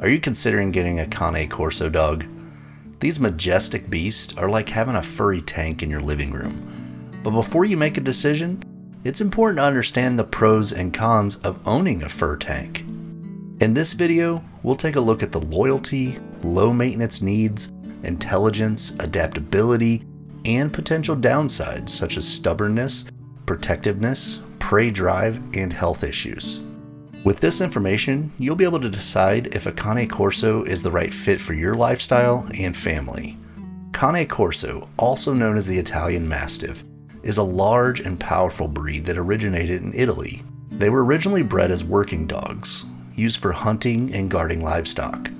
Are you considering getting a Cane Corso dog? These majestic beasts are like having a furry tank in your living room. But before you make a decision, it's important to understand the pros and cons of owning a fur tank. In this video, we'll take a look at the loyalty, low maintenance needs, intelligence, adaptability, and potential downsides such as stubbornness, protectiveness, prey drive, and health issues. With this information, you'll be able to decide if a Cane Corso is the right fit for your lifestyle and family. Cane Corso, also known as the Italian Mastiff, is a large and powerful breed that originated in Italy. They were originally bred as working dogs, used for hunting and guarding livestock.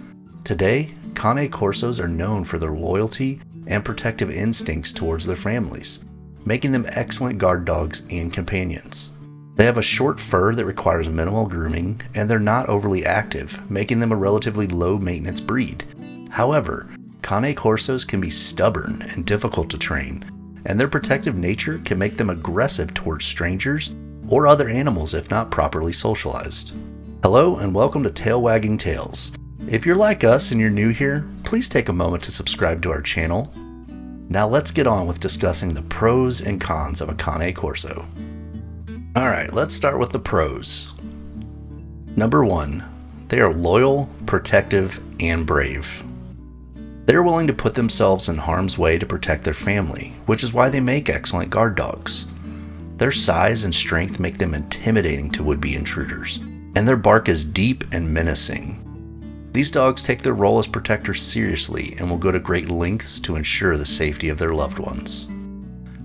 Today, Cane Corsos are known for their loyalty and protective instincts towards their families, making them excellent guard dogs and companions. They have a short fur that requires minimal grooming, and they're not overly active, making them a relatively low maintenance breed. However, Cane Corsos can be stubborn and difficult to train, and their protective nature can make them aggressive towards strangers or other animals if not properly socialized. Hello, and welcome to Tail Wagging Tales. If you're like us and you're new here, please take a moment to subscribe to our channel. Now let's get on with discussing the pros and cons of a Cane Corso. Alright, let's start with the pros. Number one, they are loyal, protective, and brave. They are willing to put themselves in harm's way to protect their family, which is why they make excellent guard dogs. Their size and strength make them intimidating to would be intruders, and their bark is deep and menacing. These dogs take their role as protectors seriously and will go to great lengths to ensure the safety of their loved ones.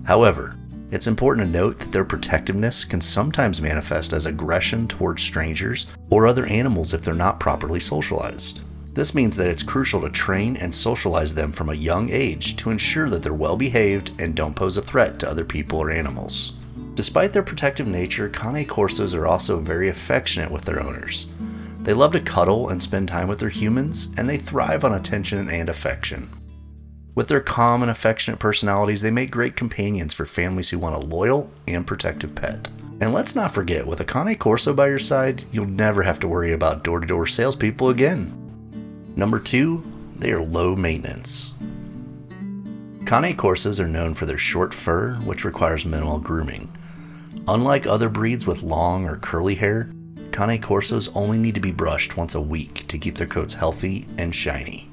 However, it's important to note that their protectiveness can sometimes manifest as aggression towards strangers or other animals if they're not properly socialized. This means that it's crucial to train and socialize them from a young age to ensure that they're well behaved and don't pose a threat to other people or animals. Despite their protective nature, Cane Corsos are also very affectionate with their owners. They love to cuddle and spend time with their humans, and they thrive on attention and affection. With their calm and affectionate personalities, they make great companions for families who want a loyal and protective pet. And let's not forget, with a Cane Corso by your side, you'll never have to worry about door to door salespeople again. Number two, they are low maintenance. Cane Corsos are known for their short fur, which requires minimal grooming. Unlike other breeds with long or curly hair, Cane Corsos only need to be brushed once a week to keep their coats healthy and shiny.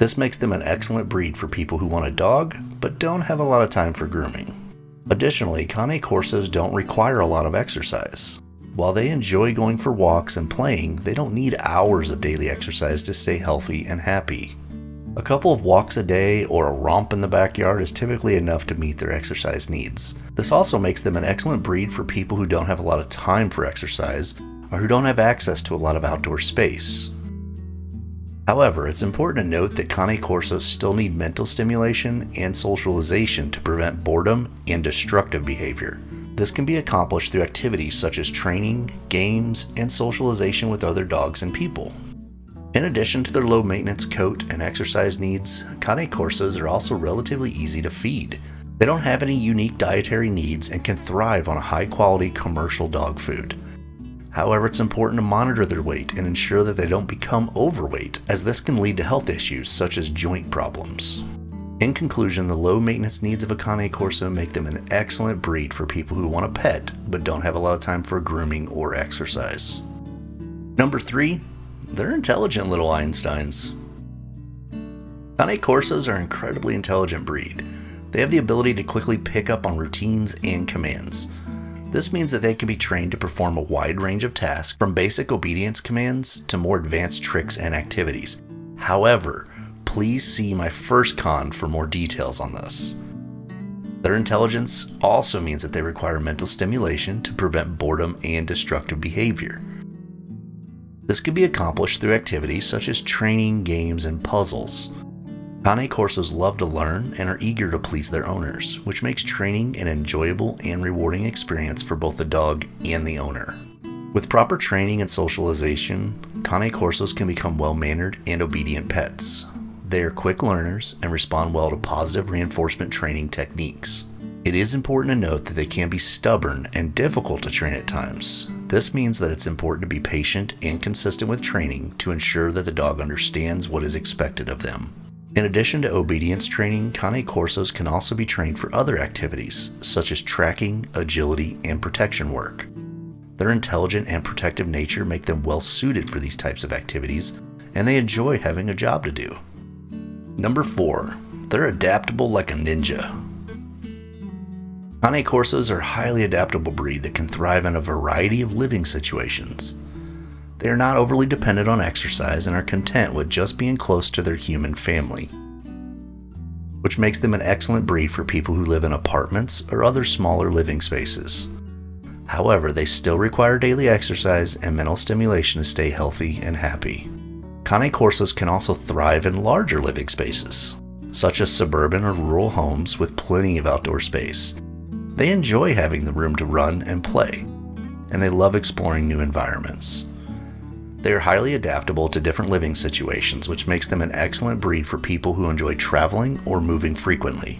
This makes them an excellent breed for people who want a dog, but don't have a lot of time for grooming. Additionally, Cane Corsos don't require a lot of exercise. While they enjoy going for walks and playing, they don't need hours of daily exercise to stay healthy and happy. A couple of walks a day or a romp in the backyard is typically enough to meet their exercise needs. This also makes them an excellent breed for people who don't have a lot of time for exercise or who don't have access to a lot of outdoor space. However, it's important to note that Cane Corsos still need mental stimulation and socialization to prevent boredom and destructive behavior. This can be accomplished through activities such as training, games, and socialization with other dogs and people. In addition to their low maintenance coat and exercise needs, Cane Corsos are also relatively easy to feed. They don't have any unique dietary needs and can thrive on a high quality commercial dog food. However, it's important to monitor their weight and ensure that they don't become overweight, as this can lead to health issues such as joint problems. In conclusion, the low maintenance needs of a Cane Corso make them an excellent breed for people who want a pet but don't have a lot of time for grooming or exercise. Number 3. They're intelligent little Einsteins. Cane Corsos are an incredibly intelligent breed. They have the ability to quickly pick up on routines and commands. This means that they can be trained to perform a wide range of tasks, from basic obedience commands to more advanced tricks and activities. However, please see my first con for more details on this. Their intelligence also means that they require mental stimulation to prevent boredom and destructive behavior. This can be accomplished through activities such as training, games, and puzzles. Cane Corsos love to learn and are eager to please their owners, which makes training an enjoyable and rewarding experience for both the dog and the owner. With proper training and socialization, Cane Corsos can become well mannered and obedient pets. They are quick learners and respond well to positive reinforcement training techniques. It is important to note that they can be stubborn and difficult to train at times. This means that it's important to be patient and consistent with training to ensure that the dog understands what is expected of them. In addition to obedience training, Cane Corsos can also be trained for other activities, such as tracking, agility, and protection work. Their intelligent and protective nature make them well suited for these types of activities, and they enjoy having a job to do. Number 4. They're adaptable like a ninja. Cane Corsos are a highly adaptable breed that can thrive in a variety of living situations. They are not overly dependent on exercise and are content with just being close to their human family, which makes them an excellent breed for people who live in apartments or other smaller living spaces. However, they still require daily exercise and mental stimulation to stay healthy and happy. Cane Corsos can also thrive in larger living spaces, such as suburban or rural homes with plenty of outdoor space. They enjoy having the room to run and play, and they love exploring new environments. They are highly adaptable to different living situations, which makes them an excellent breed for people who enjoy traveling or moving frequently.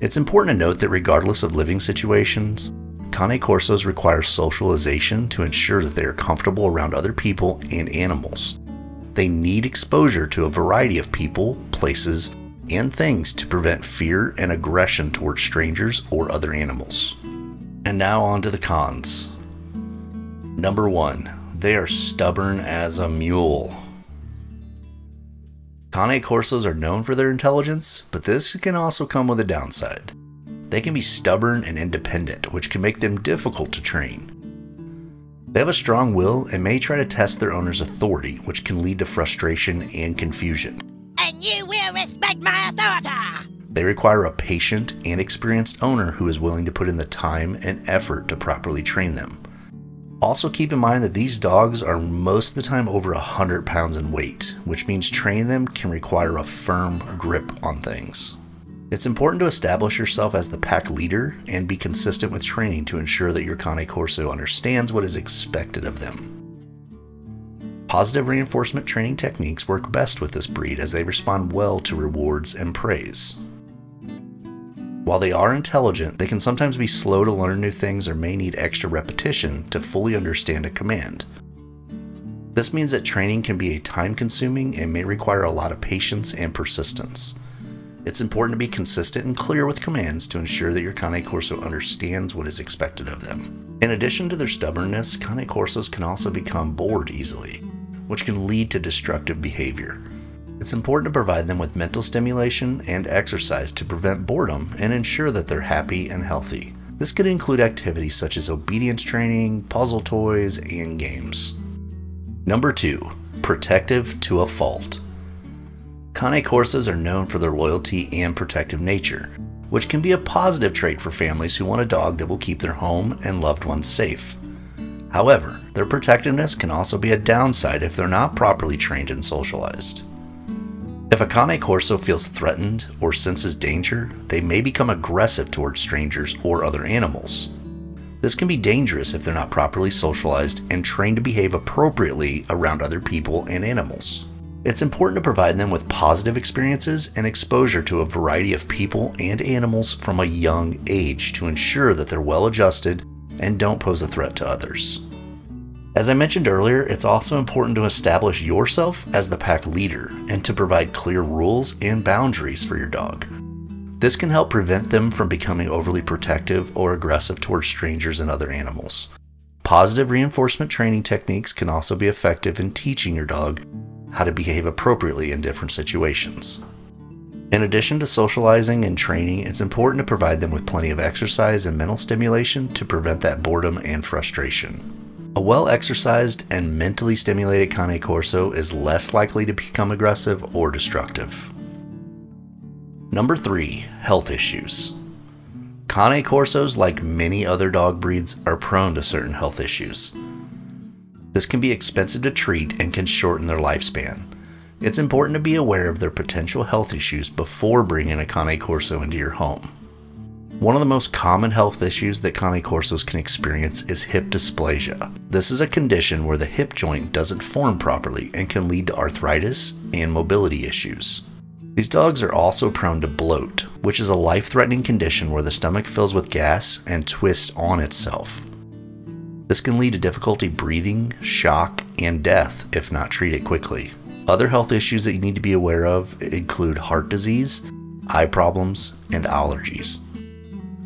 It's important to note that regardless of living situations, Cane Corsos require socialization to ensure that they are comfortable around other people and animals. They need exposure to a variety of people, places, and things to prevent fear and aggression towards strangers or other animals. And now on to the cons. Number 1 they are stubborn as a mule. Cane Corsos are known for their intelligence, but this can also come with a downside. They can be stubborn and independent, which can make them difficult to train. They have a strong will and may try to test their owner's authority, which can lead to frustration and confusion. And you will respect my authority! They require a patient and experienced owner who is willing to put in the time and effort to properly train them. Also keep in mind that these dogs are most of the time over 100 pounds in weight, which means training them can require a firm grip on things. It's important to establish yourself as the pack leader and be consistent with training to ensure that your Cane Corso understands what is expected of them. Positive reinforcement training techniques work best with this breed as they respond well to rewards and praise. While they are intelligent, they can sometimes be slow to learn new things or may need extra repetition to fully understand a command. This means that training can be a time consuming and may require a lot of patience and persistence. It's important to be consistent and clear with commands to ensure that your Cane Corso understands what is expected of them. In addition to their stubbornness, Cane Corsos can also become bored easily, which can lead to destructive behavior. It's important to provide them with mental stimulation and exercise to prevent boredom and ensure that they're happy and healthy. This could include activities such as obedience training, puzzle toys, and games. Number 2. Protective to a fault. Cane Corsos are known for their loyalty and protective nature, which can be a positive trait for families who want a dog that will keep their home and loved ones safe. However, their protectiveness can also be a downside if they're not properly trained and socialized. If a Cane Corso feels threatened or senses danger, they may become aggressive towards strangers or other animals. This can be dangerous if they're not properly socialized and trained to behave appropriately around other people and animals. It's important to provide them with positive experiences and exposure to a variety of people and animals from a young age to ensure that they're well adjusted and don't pose a threat to others. As I mentioned earlier, it's also important to establish yourself as the pack leader and to provide clear rules and boundaries for your dog. This can help prevent them from becoming overly protective or aggressive towards strangers and other animals. Positive reinforcement training techniques can also be effective in teaching your dog how to behave appropriately in different situations. In addition to socializing and training, it's important to provide them with plenty of exercise and mental stimulation to prevent that boredom and frustration. A well exercised and mentally stimulated Cane Corso is less likely to become aggressive or destructive. Number 3 Health Issues. Cane Corsos, like many other dog breeds, are prone to certain health issues. This can be expensive to treat and can shorten their lifespan. It's important to be aware of their potential health issues before bringing a Cane Corso into your home. One of the most common health issues that Cane Corsos can experience is hip dysplasia. This is a condition where the hip joint doesn't form properly and can lead to arthritis and mobility issues. These dogs are also prone to bloat, which is a life threatening condition where the stomach fills with gas and twists on itself. This can lead to difficulty breathing, shock, and death if not treated quickly. Other health issues that you need to be aware of include heart disease, eye problems, and allergies.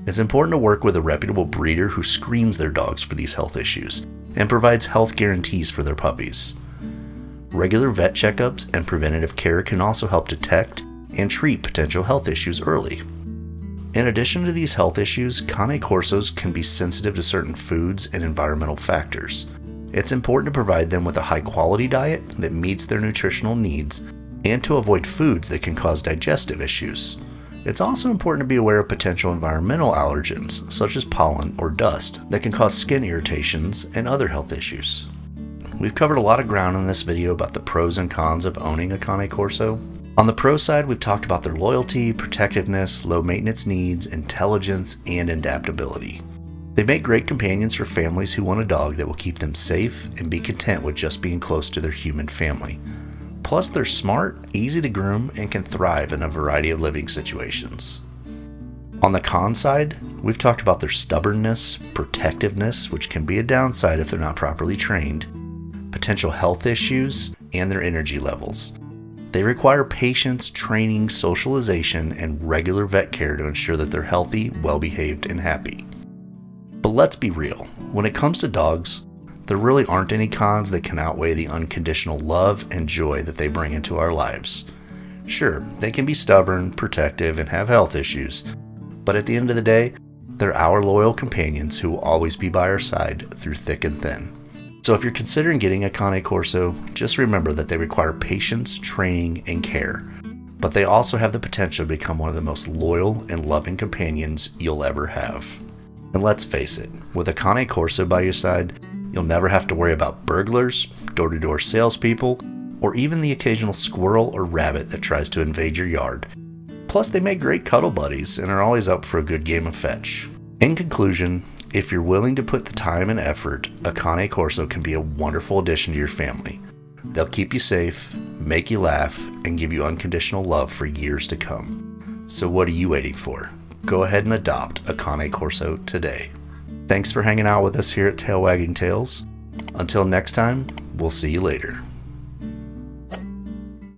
It's important to work with a reputable breeder who screens their dogs for these health issues and provides health guarantees for their puppies. Regular vet checkups and preventative care can also help detect and treat potential health issues early. In addition to these health issues, Cane Corsos can be sensitive to certain foods and environmental factors. It's important to provide them with a high quality diet that meets their nutritional needs and to avoid foods that can cause digestive issues. It's also important to be aware of potential environmental allergens, such as pollen or dust, that can cause skin irritations and other health issues. We've covered a lot of ground in this video about the pros and cons of owning a Cane Corso, on the pro side, we've talked about their loyalty, protectiveness, low maintenance needs, intelligence, and adaptability. They make great companions for families who want a dog that will keep them safe and be content with just being close to their human family. Plus, they're smart, easy to groom, and can thrive in a variety of living situations. On the con side, we've talked about their stubbornness, protectiveness, which can be a downside if they're not properly trained, potential health issues, and their energy levels. They require patience, training, socialization, and regular vet care to ensure that they're healthy, well behaved, and happy. But let's be real when it comes to dogs, there really aren't any cons that can outweigh the unconditional love and joy that they bring into our lives. Sure, they can be stubborn, protective, and have health issues, but at the end of the day, they're our loyal companions who will always be by our side through thick and thin. So if you're considering getting a Cane Corso, just remember that they require patience, training, and care. But they also have the potential to become one of the most loyal and loving companions you'll ever have. And let's face it, with a Cane Corso by your side, you'll never have to worry about burglars, door to door salespeople, or even the occasional squirrel or rabbit that tries to invade your yard. Plus, they make great cuddle buddies and are always up for a good game of fetch. In conclusion, if you're willing to put the time and effort, a Cane Corso can be a wonderful addition to your family. They'll keep you safe, make you laugh, and give you unconditional love for years to come. So what are you waiting for? Go ahead and adopt a Cane Corso today. Thanks for hanging out with us here at Tail Wagging Tales. Until next time, we'll see you later.